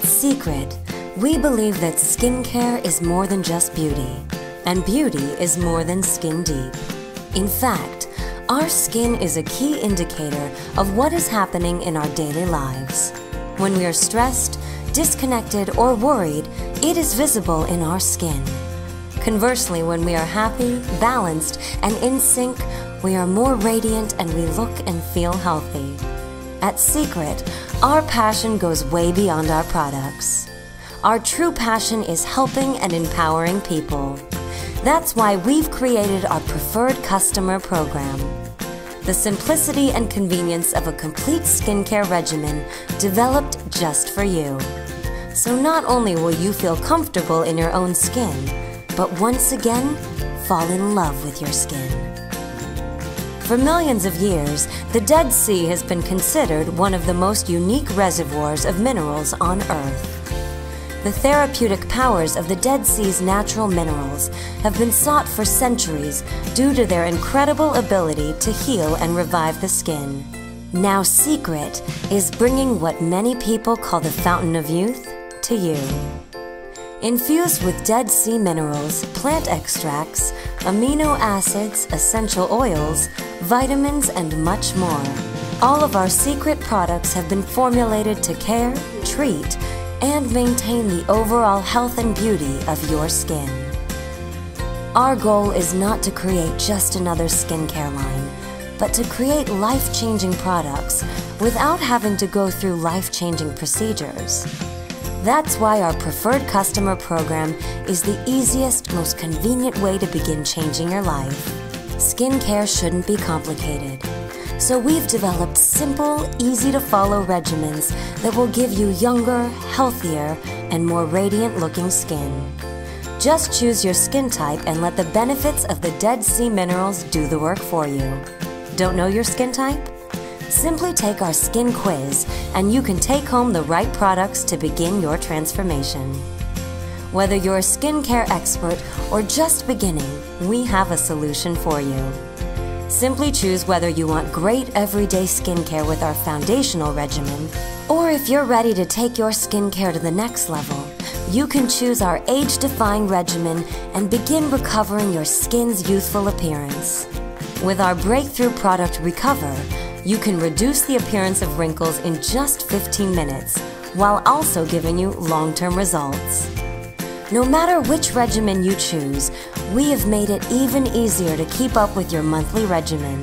At Seacret, we believe that skincare is more than just beauty, and beauty is more than skin deep. In fact, our skin is a key indicator of what is happening in our daily lives. When we are stressed, disconnected, or worried, it is visible in our skin. Conversely, when we are happy, balanced, and in sync, we are more radiant and we look and feel healthy. At Seacret, our passion goes way beyond our products. Our true passion is helping and empowering people. That's why we've created our preferred customer program. The simplicity and convenience of a complete skincare regimen developed just for you. So not only will you feel comfortable in your own skin, but once again, fall in love with your skin. For millions of years, the Dead Sea has been considered one of the most unique reservoirs of minerals on Earth. The therapeutic powers of the Dead Sea's natural minerals have been sought for centuries due to their incredible ability to heal and revive the skin. Now, Seacret is bringing what many people call the Fountain of Youth to you. Infused with Dead Sea minerals, plant extracts, amino acids, essential oils, vitamins, and much more. All of our Seacret products have been formulated to care, treat, and maintain the overall health and beauty of your skin. Our goal is not to create just another skincare line, but to create life changing products without having to go through life changing procedures. That's why our preferred customer program is the easiest, most convenient way to begin changing your life. Skincare shouldn't be complicated. So we've developed simple, easy to follow regimens that will give you younger, healthier, and more radiant looking skin. Just choose your skin type and let the benefits of the Dead Sea minerals do the work for you. Don't know your skin type? Simply take our skin quiz and you can take home the right products to begin your transformation. Whether you're a skincare expert or just beginning, we have a solution for you. Simply choose whether you want great everyday skincare with our foundational regimen, or if you're ready to take your skincare to the next level, you can choose our age defying regimen and begin recovering your skin's youthful appearance. With our breakthrough product Recover, you can reduce the appearance of wrinkles in just 15 minutes while also giving you long term results. No matter which regimen you choose, we have made it even easier to keep up with your monthly regimen.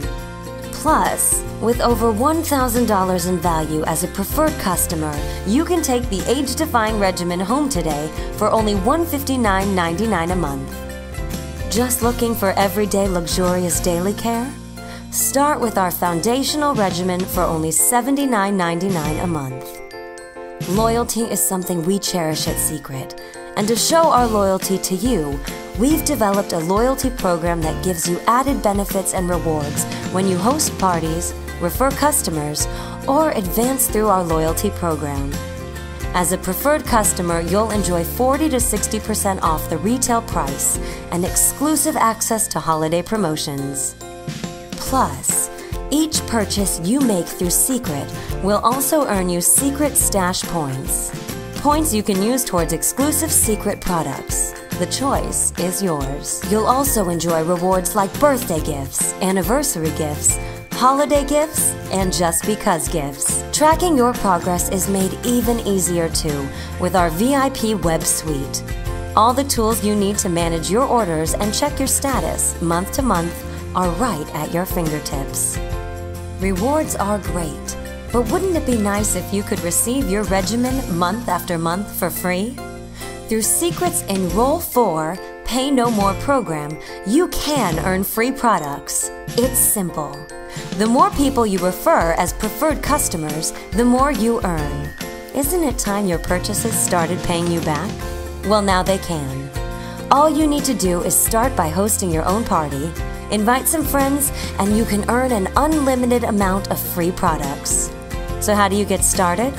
Plus, with over $1,000 in value as a preferred customer, you can take the age defying regimen home today for only $159.99 a month. Just looking for everyday luxurious daily care? Start with our foundational regimen for only $79.99 a month. Loyalty is something we cherish at Seacret, and to show our loyalty to you, we've developed a loyalty program that gives you added benefits and rewards when you host parties, refer customers, or advance through our loyalty program. As a preferred customer, you'll enjoy 40 to 60% off the retail price and exclusive access to holiday promotions. Plus, each purchase you make through Seacret will also earn you Seacret Stash points. Points you can use towards exclusive Seacret products. The choice is yours. You'll also enjoy rewards like birthday gifts, anniversary gifts, holiday gifts, and just because gifts. Tracking your progress is made even easier too with our VIP web suite. All the tools you need to manage your orders and check your status month to month are right at your fingertips. Rewards are great, but wouldn't it be nice if you could receive your regimen month after month for free? Through Seacret's Enroll For, Pay No More program, you can earn free products. It's simple. The more people you refer as preferred customers, the more you earn. Isn't it time your purchases started paying you back? Well, now they can. All you need to do is start by hosting your own party, invite some friends, and you can earn an unlimited amount of free products. So, how do you get started?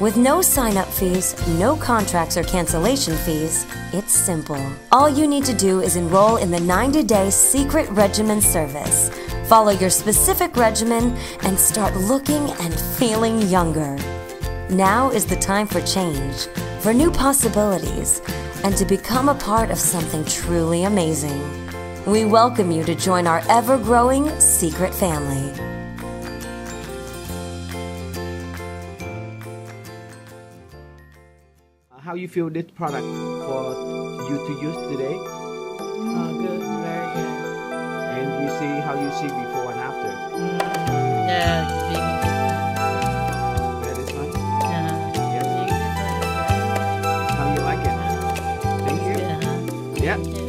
With no sign up fees, no contracts or cancellation fees, it's simple. All you need to do is enroll in the 90 day Seacret regimen service. Follow your specific regimen and start looking and feeling younger. Now is the time for change, for new possibilities, and to become a part of something truly amazing. We welcome you to join our ever growing Seacret family. How you feel this product for you to use today? Oh, good, very good. And you see how you see before mm, Yeah.